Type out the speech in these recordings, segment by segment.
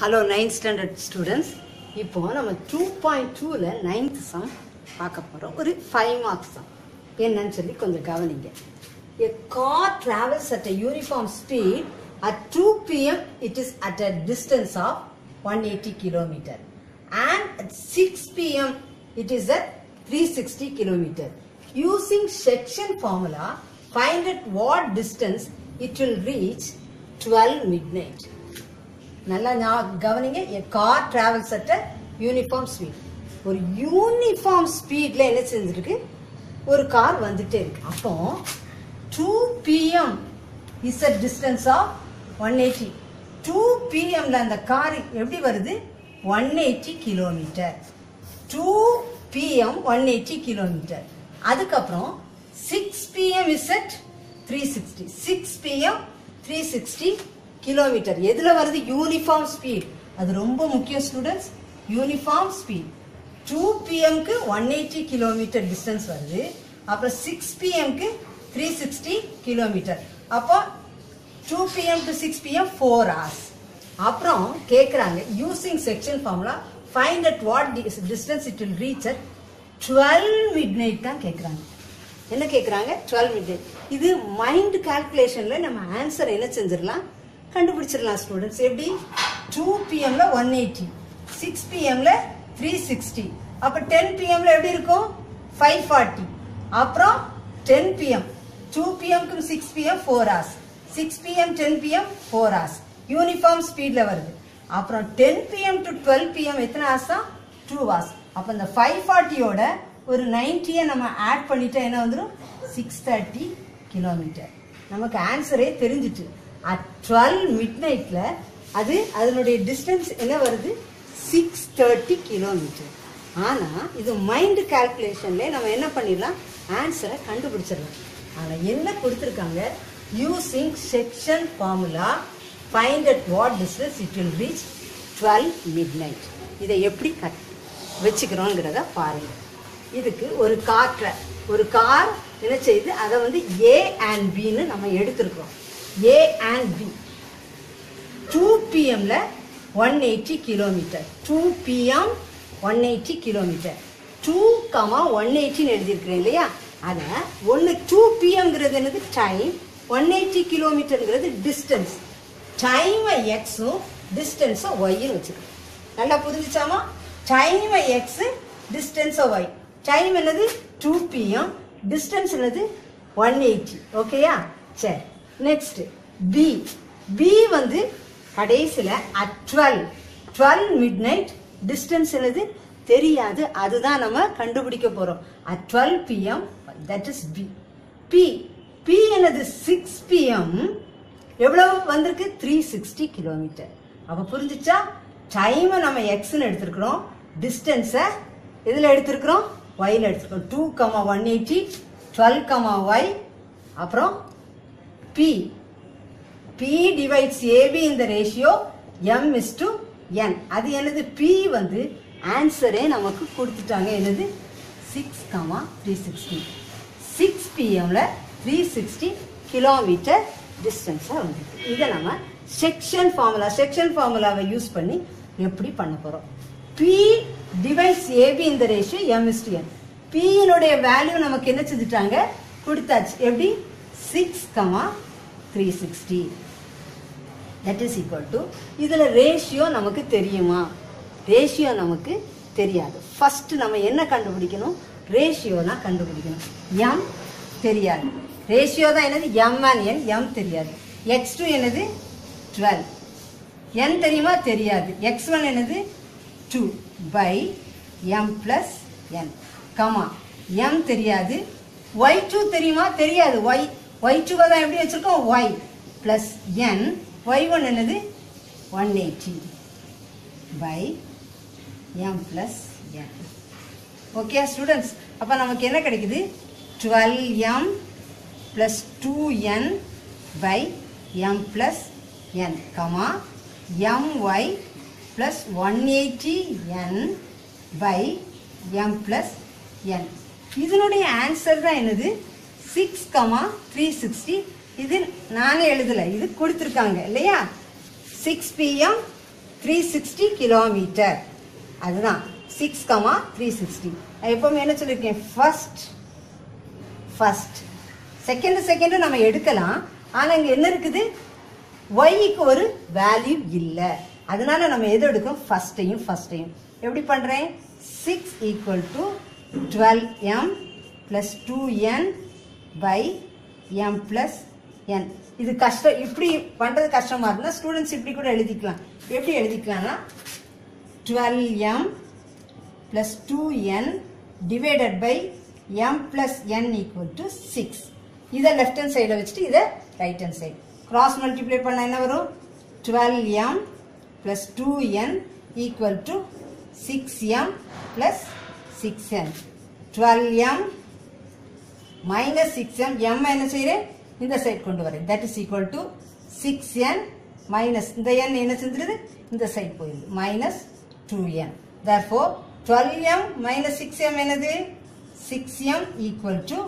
Hello ninth standard students இப்போது நம்ம two point டூவில் நைன்த் சம் பார்க்க போகிறோம் ஒரு ஃபைவ் மார்க்ஸ் சம் என்னன்னு சொல்லி கொஞ்சம் கவனிங்க a car travels at a uniform speed at two PM it is at a distance of one eighty kilometer and at six PM it is at three sixty kilometer using section formula find at what distance it will reach twelve midnight a an car travel a uniform speed ஒரு uniform ஸ்பீட்ல என்ன செஞ்சிருக்கு? ஒரு car வந்துட்டே இருக்கு. அப்போ two PM is a distance of one eighty two பிஎம்ல அந்த car எப்படி வருது? One eighty kilometer two PM one eighty kilometer அதுக்கப்புறம் six PM is at three sixty six PM three sixty kilometer எதுல வருது? யூனிஃபார்ம் ஸ்பீட் அது ரொம்ப முக்கியம் students uniform speed two பிஎம்க்கு ஒன் எயிட்டி கிலோமீட்டர் டிஸ்டன்ஸ் வருது. அப்புறம் சிக்ஸ் பிஎம்க்கு த்ரீ சிக்ஸ்டி கிலோமீட்டர் அப்போ two PM to six PM four hours அப்புறம் கேட்குறாங்க using section formula find at what distance it will reach at twelve midnight தான் கேட்குறாங்க என்ன கேட்குறாங்க டுவெல் மிட் நைட் இது மைண்ட் கால்குலேஷனில் நம்ம ஆன்சர் என்ன செஞ்சிடலாம்? கண்டுபிடிச்சிடலாம் ஸ்டூடெண்ட்ஸ் எப்படி? டூ பிஎம்ல ஒன் எயிட்டி சிக்ஸ் பிஎம்ல த்ரீ சிக்ஸ்டி அப்போ டென் பிஎம்ல எப்படி இருக்கும்? ஃபைவ் ஃபார்ட்டி அப்புறம் ten PM two பிஎம்க்கு six PM four hours six PM ten PM four hours uniform ஸ்பீடில் வருது. அப்புறம் ten PM to twelve PM எத்தனை ஹவர்ஸ் தான் டூ ஹார்ஸ் அப்போ இந்த ஃபைவ் ஃபார்ட்டியோட ஒரு நைன்ட்டியை நம்ம ஆட் பண்ணிட்டா என்ன வந்துடும் சிக்ஸ் தேர்ட்டி கிலோமீட்டர் நமக்கு ஆன்சரே தெரிஞ்சிட்டு. அட் டுவெல் மிட் நைட்டில் அது அதனுடைய டிஸ்டன்ஸ் என்ன வருது? சிக்ஸ் தேர்ட்டி கிலோமீட்டர் ஆனால் இது மைண்டு கால்குலேஷன்லேயே நம்ம என்ன பண்ணிடலாம்? ஆன்சரை கண்டுபிடிச்சிடலாம். ஆனால் என்ன கொடுத்துருக்காங்க? Using section formula find at what distance it will reach twelve midnight இதை எப்படி கட் வச்சுக்கிறோங்கிறத பாருங்கள் இதுக்கு ஒரு காற்றை ஒரு கார் என்ன செய்யுது? அதை வந்து ஏ அண்ட் பின்னு நம்ம எடுத்திருக்கோம் A and B two பிஎம்ல one eighty kilometre two PM one eighty kilometre two comma one எயிட்டின்னு எழுதியிருக்கிறேன் இல்லையா? அதை ஒன்று டூ பிஎம்ங்கிறது என்னது? டைம் ஒன் எயிட்டி கிலோமீட்டருங்கிறது டிஸ்டன்ஸ் டைமை எக்ஸும் டிஸ்டன்ஸும் ஒய்ன்னு வச்சுக்கணும். நல்லா புரிஞ்சிச்சாமா? டைமை எக்ஸ் டிஸ்டன்ஸை ஒய் டைம் என்னது? டூ பிஎம் டிஸ்டன்ஸ் என்னது? ஒன் எயிட்டி ஓகேயா சரி. நெக்ஸ்ட் பி பி வந்து கடைசியில் at twelve twelve midnight distance என்னது? தெரியாது. அதுதான் நம்ம கண்டுபிடிக்க போகிறோம் at twelve PM that is B B B என்னது? சிக்ஸ் பிஎம் எவ்வளவு வந்திருக்கு? த்ரீ சிக்ஸ்டி கிலோமீட்டர் அப்போ புரிஞ்சுச்சா? டைமை நம்ம எக்ஸ்ன்னு எடுத்துருக்குறோம். டிஸ்டன்ஸை இதில் எடுத்துருக்குறோம்? ஒயில் எடுத்துருக்கோம் two comma one eighty twelve comma Y அப்புறம் பி பி டிவைட்ஸ் ஏபி இந்த ratio M is to N அது என்னது? பி வந்து ஆன்சரே நமக்கு கொடுத்துட்டாங்க. என்னது? Six comma three sixty six பிஎம்ல three sixty kilometre டிஸ்டன்ஸாக வந்துருக்கு இதை நம்ம செக்ஷன் ஃபார்முலா செக்ஷன் ஃபார்முலாவை யூஸ் பண்ணி எப்படி பண்ண போகிறோம் பி டிவைஸ் ஏபி இந்த ratio M is to N பியினுடைய value நமக்கு என்ன செஞ்சுட்டாங்க? கொடுத்தாச்சு. எப்படி? Six comma three sixty that is equal to இதில் ரேஷியோ நமக்கு தெரியுமா? ரேஷியோ நமக்கு தெரியாது. ஃபஸ்ட்டு நம்ம என்ன கண்டுபிடிக்கணும்? ரேஷியோலாம் கண்டுபிடிக்கணும். எம் தெரியாது. ரேஷியோ தான் என்னது? எம் அண்ட் என் எம் தெரியாது. எக்ஸ் டூ என்னது? டுவெல் என் தெரியுமா? தெரியாது. எக்ஸ் ஒன் என்னது? Two by M plus N comma M தெரியாது. ஒய் டூ தெரியுமா? தெரியாது. ஒய் ஒய் டூவை தான் எப்படி வச்சுருக்கோம்? Y plus N Y one என்னது? One eighty by M plus N okay students அப்போ நமக்கு என்ன கிடைக்குது? Twelve M plus two N by M plus N comma M Y plus one eighty N by M plus N இதனுடைய answer தான் என்னது? Six comma three sixty இது நானே எழுதலை இது கொடுத்துருக்காங்க இல்லையா? Six PM three sixty kilometer அதுதான் சிக்ஸ் கமா த்ரீ சிக்ஸ்டி எப்போவுமே என்ன சொல்லியிருக்கேன் ஃபர்ஸ்ட் ஃபஸ்ட் செகண்ட் செகண்ட் நம்ம எடுக்கலாம். ஆனால் இங்கே என்ன இருக்குது? ஒய்க்கு ஒரு வேல்யூ இல்லை. அதனால நம்ம எது எடுக்கணும் ஃபஸ்ட்டையும் ஃபஸ்ட்டையும் எப்படி பண்ணுறேன் six equal to twelve M plus two N by M plus N இது கஷ்டம் இப்படி பண்ணுறது கஷ்டமாக இருந்தால் ஸ்டூடெண்ட்ஸ் இப்படி கூட எழுதிக்கலாம் எப்படி எழுதிக்கலான்னா twelve m plus two n divided by m plus n equal to six இதை லெஃப்ட் ஹேண்ட் சைடில் வச்சுட்டு இதை right hand side cross multiply பண்ணால் என்ன வரும் twelve m plus two n equal to six m plus six n twelve m minus 6n, m minus செய்கிறேன் இந்த side கொண்டு வரேன் that is equal to 6n minus இந்த n என்ன செஞ்சிருது? இந்த சைடு போயிருது minus 2n therefore 12m minus 6m என்னது? 6m equal to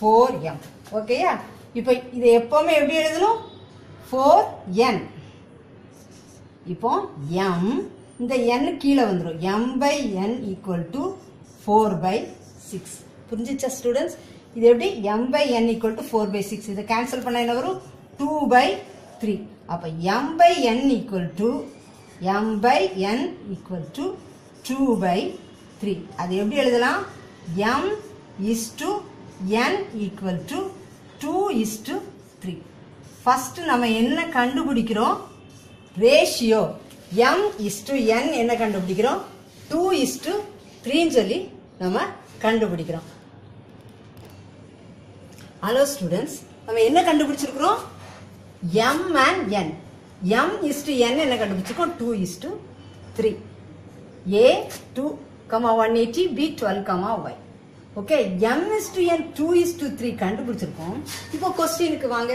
4m ஓகேயா இப்போ இதை எப்பவுமே எப்படி எழுதணும்? 4n இப்போ m இந்த n கீழே வந்துடும் m by n equal to 4 by 6 புரிஞ்சிச்சா ஸ்டூடெண்ட்ஸ் இது எப்படி? M by n equal to four by six இதை கேன்சல் பண்ண என்ன வரும்? டூ பை த்ரீ அப்போ m by n equal to m by n equal to two by three அது எப்படி எழுதலாம்? M is to n equal to two is to three first நம்ம என்ன கண்டுபிடிக்கிறோம்? Ratio m is to n என்ன கண்டுபிடிக்கிறோம்? Two is to த்ரீன்னு சொல்லி நம்ம கண்டுபிடிக்கிறோம். ஹலோ ஸ்டூடெண்ட்ஸ் நம்ம என்ன கண்டுபிடிச்சிருக்கிறோம் m and n m is is to n என்ன கண்டுபிடிச்சிருக்கோம் two is is to three A two comma one eighty B twelve comma y okay m is is to n two is is to three கண்டுபிடிச்சிருக்கோம் இப்போ கொஸ்டினுக்கு வாங்க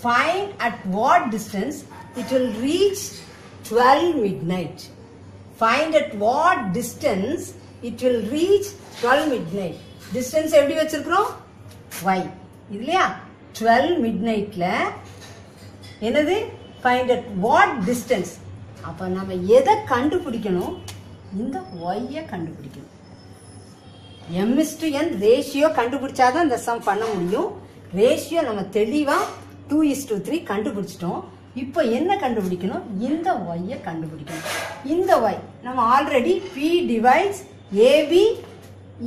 find at what distance it will reach twelve midnight find at what distance it will reach twelve midnight distance எப்படி வச்சிருக்கிறோம் Y இது இல்லையா? 12 midnightல என்னது? Find at what distance அப்போ நம்ம எதை கண்டுபிடிக்கணும்? இந்த ஒய்யை கண்டுபிடிக்கணும். M is to n ratio கண்டுபிடிச்சாதான் இந்த சம் பண்ண முடியும். ரேஷியோ நம்ம தெளிவாக டூ இஸ் டூ த்ரீ கண்டுபிடிச்சிட்டோம். இப்போ என்ன கண்டுபிடிக்கணும்? இந்த ஒய்யை கண்டுபிடிக்கணும். இந்த ஒய் நம்ம already P divides AB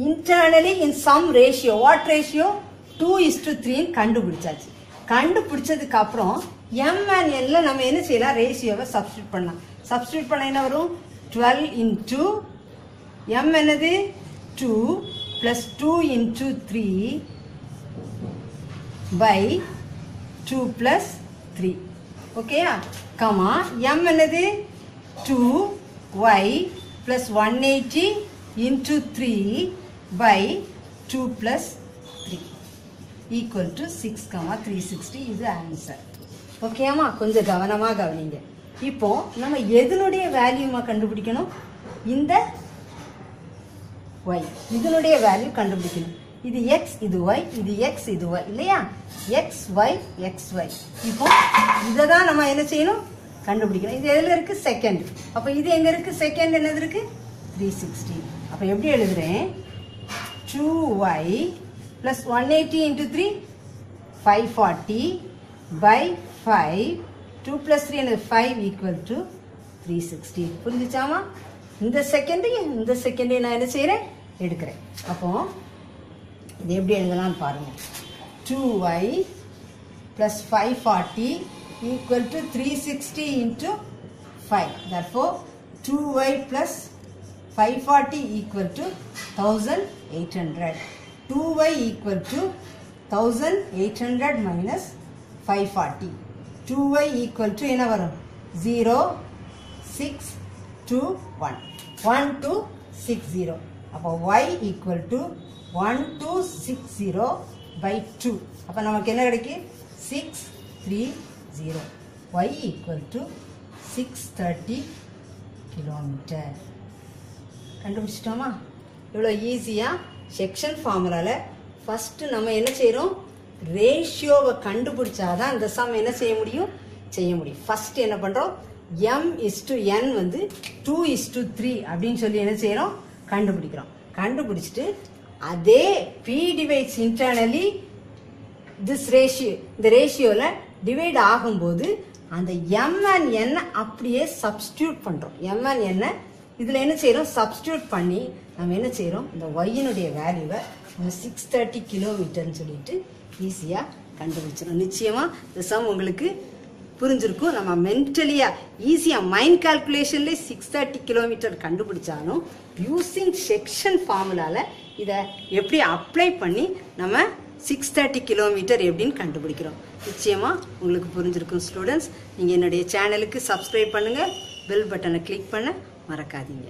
internally in some ratio what ratio two is to த்ரீன்னு கண்டுபிடிச்சாச்சு. கண்டுபிடிச்சதுக்கு அப்புறம் எம்என்எல்ல நம்ம என்ன செய்யலாம்? ரேஷியோவை சப்ஸ்டியூட் பண்ணலாம். சப்ஸ்டியூட் பண்ண என்ன வரும்? டுவெல் இன்ட்டு எம் என்னது? Two plus two into three by two plus three ஓகேயா கமா எம் என்னது? Two y plus one eighty into three by two plus equal to six comma 360 இது ஆன்சர் ஓகேம்மா கொஞ்சம் கவனமாக கவனிங்க. இப்போ நம்ம எதனுடைய வேல்யூமா கண்டுபிடிக்கணும்? இந்த ஒய் இதனுடைய வேல்யூ கண்டுபிடிக்கணும். இது எக்ஸ் இது ஒய் இது எக்ஸ் இது ஒய் இல்லையா? எக்ஸ் ஒய் எக்ஸ் ஒய் இப்போ இதை தான் நம்ம என்ன செய்யணும்? கண்டுபிடிக்கணும். இது எதில் இருக்கு? செகண்ட் அப்போ இது எங்கே இருக்கு? செகண்ட் என்னது இருக்கு? த்ரீ சிக்ஸ்டி அப்போ எப்படி எழுதுறேன்? Two y plus one eighty into three five forty by five two plus three என்னது five equal to three sixty புரிஞ்சுச்சாமா? இந்த செகண்டையும் இந்த செகண்டையும் நான் என்ன செய்கிறேன் எடுக்கிறேன். அப்போ இது எப்படி எழுதலாம்னு பாருங்க. Two y plus five forty equal to three sixty into five therefore two y plus five forty equal to thousand eight hundred two y equal to thousand eight hundred minus five forty two y equal to என்ன வரும்? Zero six two one one two six zero அப்போ y equal to one two six zero by two அப்போ நமக்கு என்ன கிடைக்கும் six three zero y equal to six thirty kilometre கண்டுபிடிச்சிட்டோமா? இவ்வளோ ஈஸியாக section ஃபார்முலாவில் ஃபஸ்ட்டு நம்ம என்ன செய்கிறோம் ரேஷியோவை கண்டுபிடிச்சாதான் இந்த சம் என்ன செய்ய முடியும்? செய்ய முடியும். ஃபஸ்ட்டு என்ன பண்ணுறோம் எம் இஸ் டு என் வந்து டூ இஸ் டு த்ரீ அப்படின்னு சொல்லி என்ன செய்கிறோம் கண்டுபிடிக்கிறோம். கண்டுபிடிச்சிட்டு அதே P divides internally this ratio இந்த ரேஷியோவில் டிவைட் ஆகும்போது அந்த எம்என் என்ன அப்படியே சப்ஸ்டியூட் பண்ணுறோம் எம்என் என்ன இதில் என்ன செய்கிறோம் சப்ஸ்டியூட் பண்ணி நம்ம என்ன செய்கிறோம் இந்த ஒய்யினுடைய வேல்யூவை சிக்ஸ் தேர்ட்டி கிலோமீட்டர்னு சொல்லிட்டு ஈஸியாக கண்டுபிடிச்சிடும் நிச்சயமாக இந்த சம் உங்களுக்கு புரிஞ்சிருக்கும். நம்ம மென்டலியாக ஈஸியாக மைண்ட் கால்குலேஷன்லேயே சிக்ஸ் தேர்ட்டி கிலோமீட்டர் கண்டுபிடிச்சாலும் யூஸிங் செக்ஷன் ஃபார்முலாவில் இதை எப்படி அப்ளை பண்ணி நம்ம சிக்ஸ் தேர்ட்டி கிலோமீட்டர் எப்படின்னு கண்டுபிடிக்கிறோம். நிச்சயமாக உங்களுக்கு புரிஞ்சிருக்கும் ஸ்டூடெண்ட்ஸ் நீங்கள் என்னுடைய சேனலுக்கு சப்ஸ்கிரைப் பண்ணுங்கள் பெல் பட்டனை கிளிக் பண்ண மறக்காதீங்க.